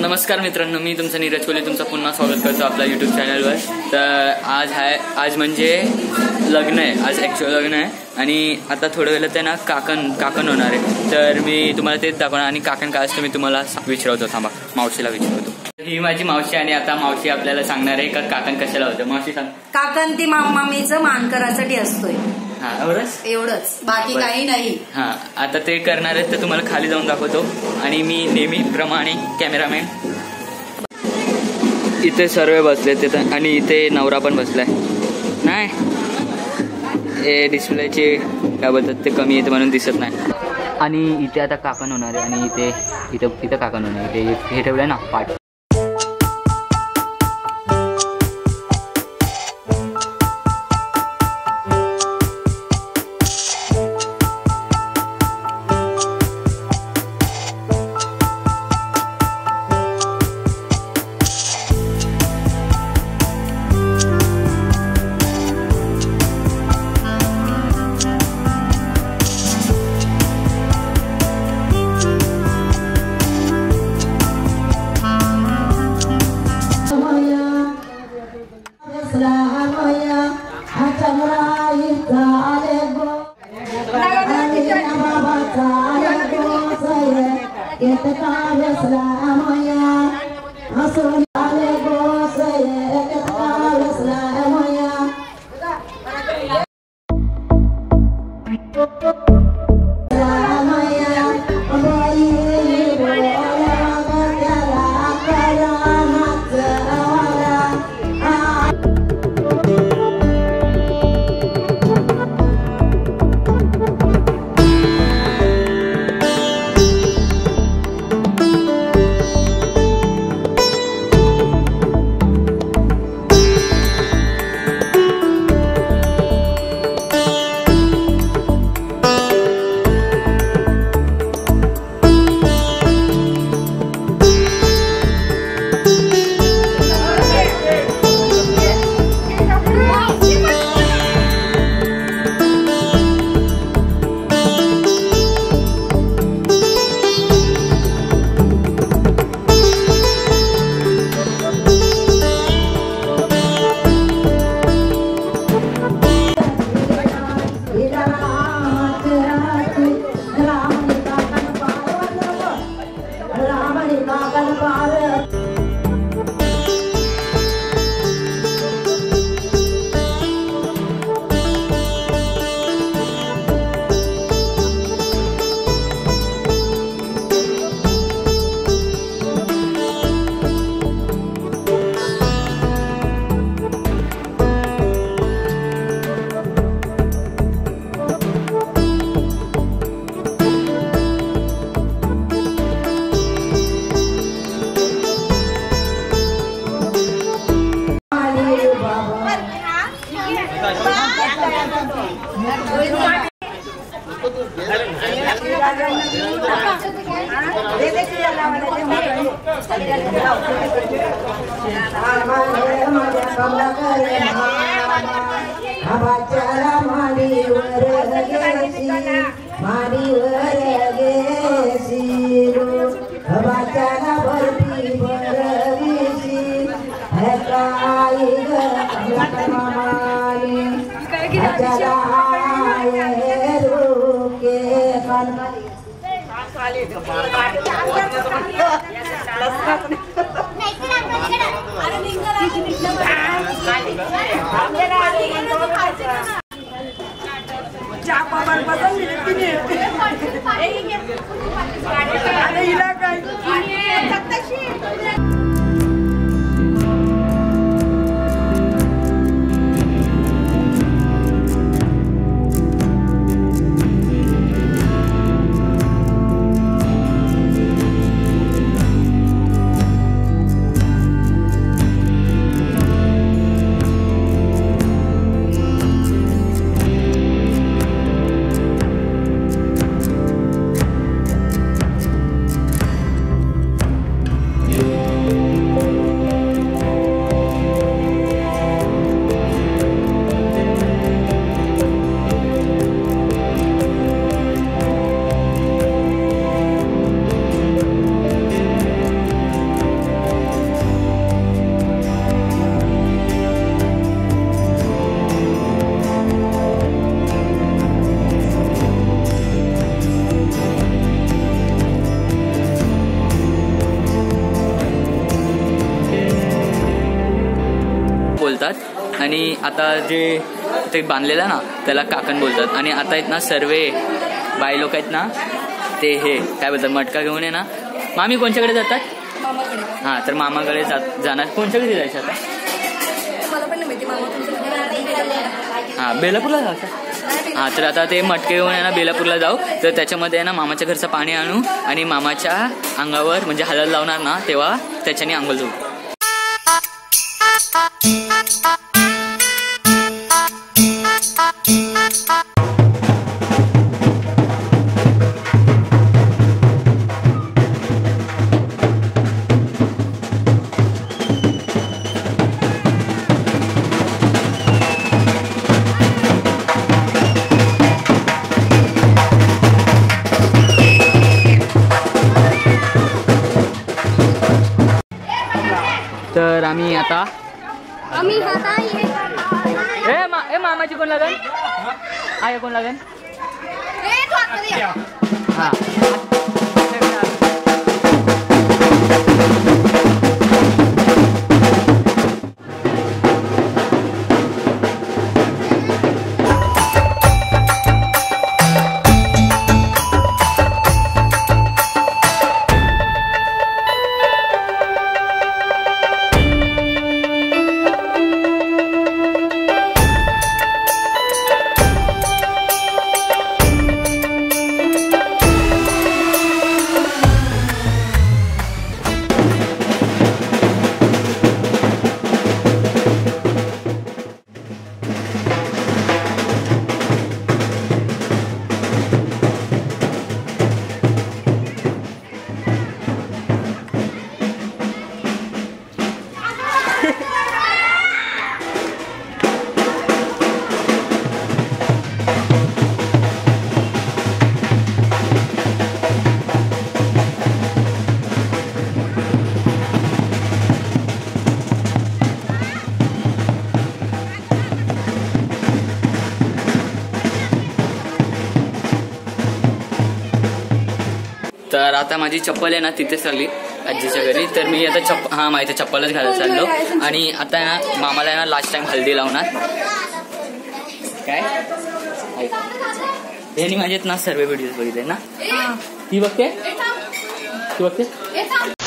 नमस्कार मित्रांनो मी तुमचं नीरज कोहली. तुमचं पुन्हा स्वागत करतो आपल्या युट्यूब चॅनलवर तर आज आहे आज म्हणजे लग्न आहे. आज ॲक्च्युअल लग्न आहे. आणि आता थोड्या वेळेला त्यांना ना काकण काकण होणार आहे. तर मी तुम्हाला तेच दाखवणार आणि काकण काय असतं मी तुम्हाला विचारवतो. थांबा मावशीला विचारतो. ही माझी मावशी आणि आता मावशी आपल्याला सांगणार आहे का काकण कशाला होतं? मावशी सांग. काकण ती मामीचं मान करायसाठी असतोय. एवढंच? एवढंच. बाकी. काही नाही. हा आता ते करणार आहेत तर तुम्हाला खाली जाऊन दाखवतो. आणि मी नेहमीप्रमाणे कॅमेरामॅन. इथे सर्व बसले तिथं. आणि इथे नवरा पण बसलाय. नाही? हे डिस्प्लेचे काय बोलतात ते कमी येते म्हणून दिसत नाही. आणि इथे आता काकण होणार आहे आणि इथे इथं इथं काकण होणार आहे. इथे हे ठेवलंय ना पाठ. ಚಾಪ ಬರ್ಬದಲ್ಲ ಇರ್ತೀನಿ ಅದೇ ಇಲ್ಲ आता जे ते बांधलेलं ना त्याला काकण बोलतात. आणि आता आहेत ना सर्व बाई लोक आहेत ना ते हे काय बोलतात मटका घेऊन आहे ना. मामी कोणच्याकडे जातात? हां तर मामाकडे जात जाणार. कोणच्याकडे जायचं आता? हां बेलापूरला जायचं हां तर आता ते मटके घेऊन आहे ना बेलापूरला जाऊ. तर त्याच्यामध्ये आहे ना मामाच्या घरचं पाणी आणू आणि मामाच्या अंगावर म्हणजे हलत लावणार ना तेव्हा त्याच्याने अंघोळ जाऊ तर आम्ही आता आम्ही ए मा ए मामाची कोण लागन आहे कोण लागन हा आता माझी चप्पल आहे ना तिथेच चालली आजीच्या घरी. तर मी आता चप्प हा माहिती आहे, चप्पलच घालायला चाललो. आणि आता ना मामाला ना लास्ट टाइम हल्दी लावणार. काय. यांनी माझेत ना सर्व व्हिडिओ बघितले ना? ती बघते? ती बघते?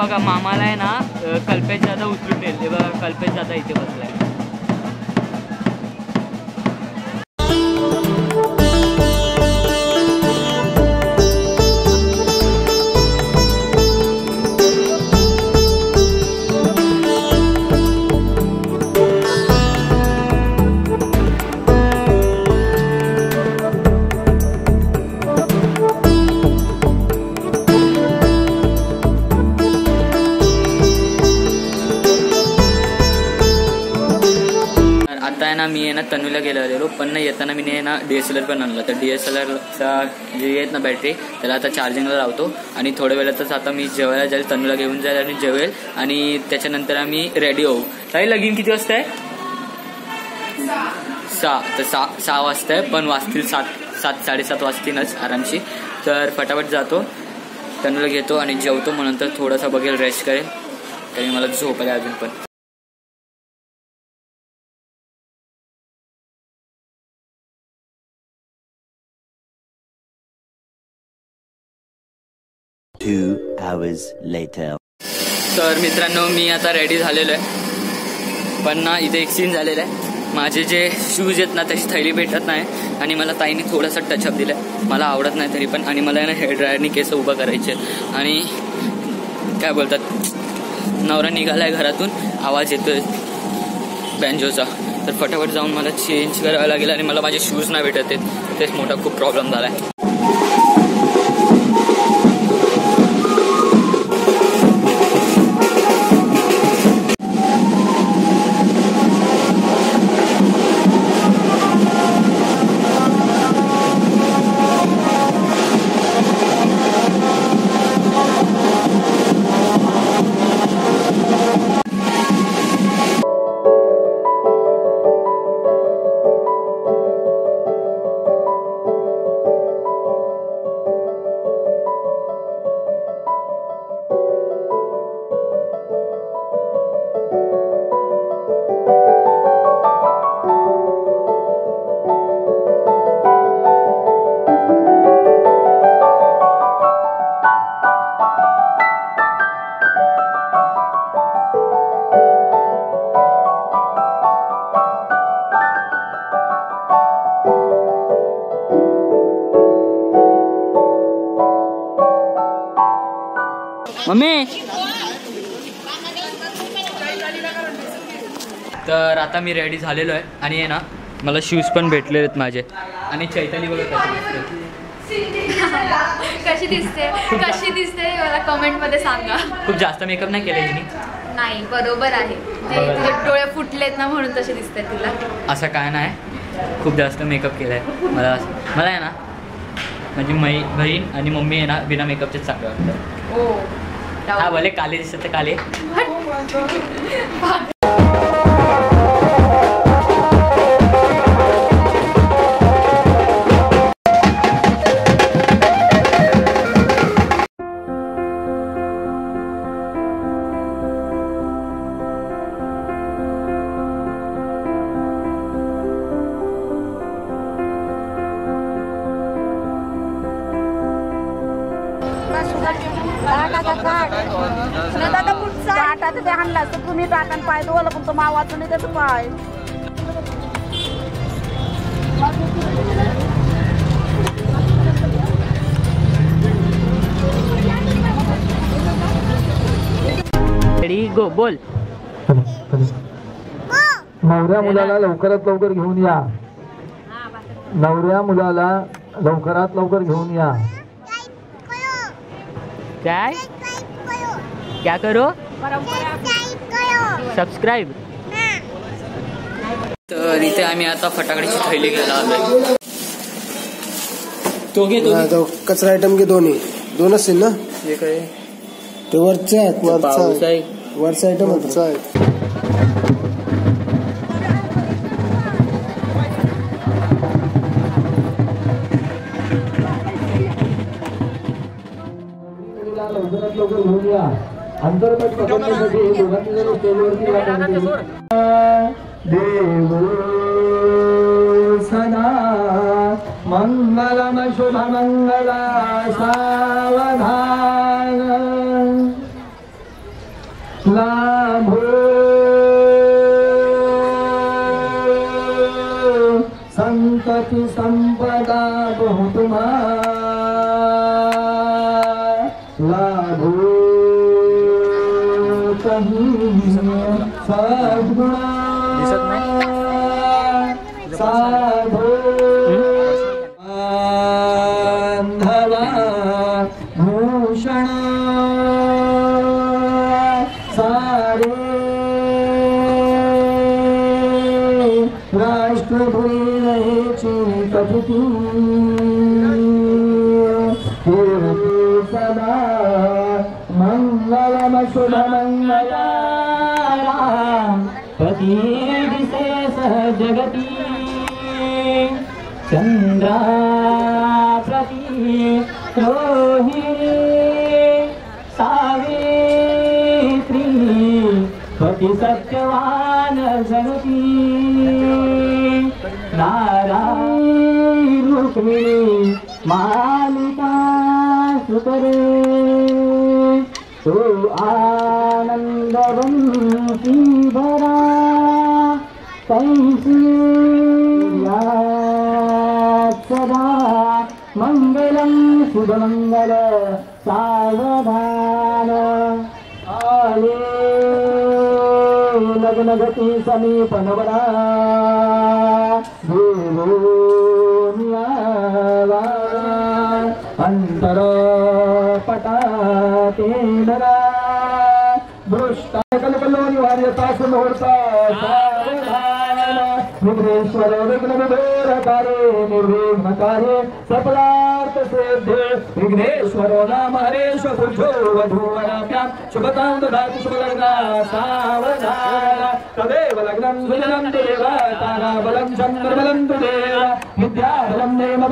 बघा मामाला आहे ना कल्पेश दादा उचलून नेल बघा कल्पेश दादा इथे बसलाय. ना मी आहे ना तन्वीला गेलेलो पण ना येताना मी ना डी एस एल आर पण आणला. तर डी एस एल आरचा जे आहेत ना बॅटरी त्याला आता चार्जिंगला लावतो. आणि थोड्या वेळातच आता मी जेवायला जाईल तन्वीला घेऊन जाईल आणि जेवेल. आणि त्याच्यानंतर आम्ही रेडी होऊ. ताई लगीन किती वाजता आहे? सहा. तर सहा सहा वाजता आहे पण वाजतील सात सात साडेसात वाजतीलच आरामशी. तर फटाफट जातो तनुला घेतो आणि जेवतो. मग नंतर थोडासा बघेल रेस्ट करेल. तरी मला झोपायला अजून पण. Hours later. तर मित्रांनो मी आता रेडी झालेलो आहे. पण ना इथे एक सीन झालेला आहे. माझे जे शूज आहेत ना त्याची थैली भेटत नाही आणि मला ताईने थोडासा टचअप दिला मला आवडत नाही तरी पण आणि मला ना हेअर ड्रायरनी केस उभं करायचे आणि काय बोलतात? नवरा निघालाय घरातून आवाज येतोय बँजोचा तर फटाफट जाऊन मला चेंज करावं लागेल आणि मला माझे शूज नाही भेटत आहेत. तेच मोठा खूप प्रॉब्लेम झाला आहे आता मी रेडी झालेलो आहे. आणि आहे ना मला शूज पण भेटले आहेत माझे. आणि चैताली बघा कशी दिसते. कशी दिसते? मला कमेंटमध्ये सांगा. खूप जास्त मेकअप नाही केलं तिने नाही बरोबर आहे. ते तुझे डोळे फुटलेत ना म्हणून तशी दिसते तुला. असं काय नाही. खूप जास्त मेकअप केलं आहे मला असं- मला आहे ना माझी मै बहीण आणि मम्मी आहे ना बिना मेकअपचेच चांगलं वाटतं हो. हा भले काले दिसत तर काले. बोल. नवऱ्या मुलाला लवकरात लवकर घेऊन या. नवऱ्या मुलाला लवकरात लवकर घेऊन या. काय? क्या करो? सबस्क्राईब तर इथे आम्ही आता फटाकड्याची थैली घ्यायला आलोय. तो घे तो कचरा आयटम के दोन्ही. दोनच आहेत ना? हे काय? ते वरचे आहेत वरचा वरचा आयटम वरचा आहे लवकरात लवकर घेऊन या अंतर्गत पकडण्यासाठी दोघांनी जण स्टेजवरती या पाहिजे. देव सदा मंगलम शुभ संतति संपदा बहुतमा लाभो कहीं सद्गुणा साधो बांधवा भूषण सदा मङ्गलमशुलमङ्गलारा पति विशेषः जगति चन्द्रा मालिका सुतरे तो आनंदवंती भरा कैसिया सदा मंगलम शुभमंगल सावधान आले लग्नगती समीपनवरा देवोनियावा पटाते नरा दृष्टा कल्पलो निवार्यता समोरता विघ्नेश्वर विघ्न विभेरकारे निर्विघ्नकारे सकलार्थ सिद्धे विघ्नेश्वरो नाम हरेश पुरुषो वधूवराभ्यां शुभतां ददातु शुभलग्ना सावधान तदेव लग्नं सुजनं देव ताराबलं चन्द्रबलं तु देव। विद्याबलं देव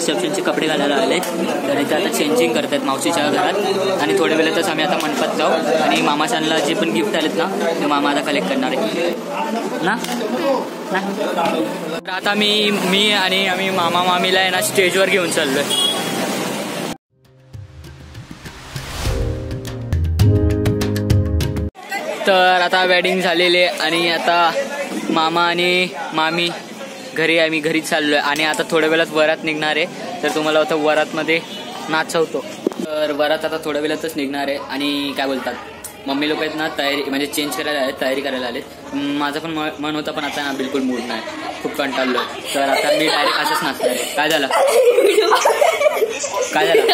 रिसेप्शनचे कपडे घालायला आले. तर इथे आता चेंजिंग करतात मावशीच्या घरात. आणि थोड्या वेळातच आम्ही आता मंडपात जाऊ. आणि मामाशांना जे पण गिफ्ट आलेत ना ते मामा आता कलेक्ट करणार आहे ना? ना? तर आता मी मी आणि आम्ही मामा मामीला आहे ना स्टेजवर घेऊन चाललोय. तर आता वेडिंग झालेले आणि आता मामा आणि मामी घरी आहे मी घरी चाललोय. आणि आता थोड्या वेळात वरात निघणार आहे. तर तुम्हाला आता वरातमध्ये नाचवतो. तर वरात आता थोड्या वेळातच निघणार आहे. आणि काय बोलतात? मम्मी लोक आहेत ना तयारी म्हणजे चेंज करायला आले तयारी करायला आले माझं पण म- मन होतं पण आता ना बिलकुल मूड नाही. खूप कंटाळलो तर आता मी डायरेक्ट असंच नाचणार आहे. काय झालं? काय झालं?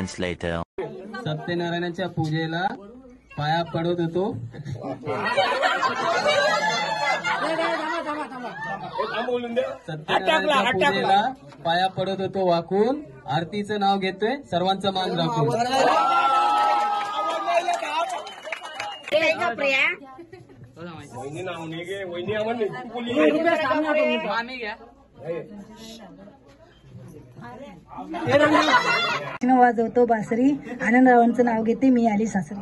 Moments later. सत्यनारायणाच्या पूजेला पाया पडत होतो. सत्यनारायणाच्या पूजेला पाया पडत होतो वाकून. आरतीचं नाव घेतोय. सर्वांचा मान राखून आम्ही घ्या. वाजवतो बासरी आनंदरावांचं नाव घेते मी आली सासरी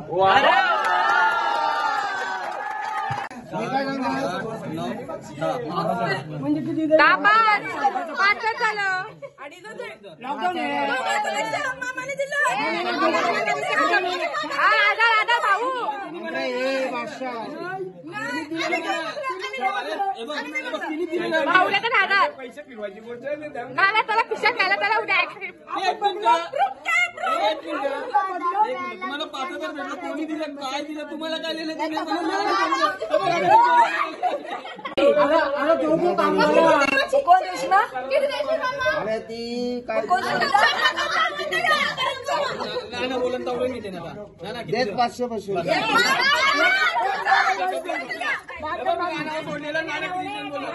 तुम्हाला पाच हजार भेटलं कोणी दिलं काय? दिलं तुम्हाला काय? दिलं बोलून तावडून घेते ना. ना, ना, किती दिलं? पाचशे पाचशे सोडलेलं नाना किती बोललं?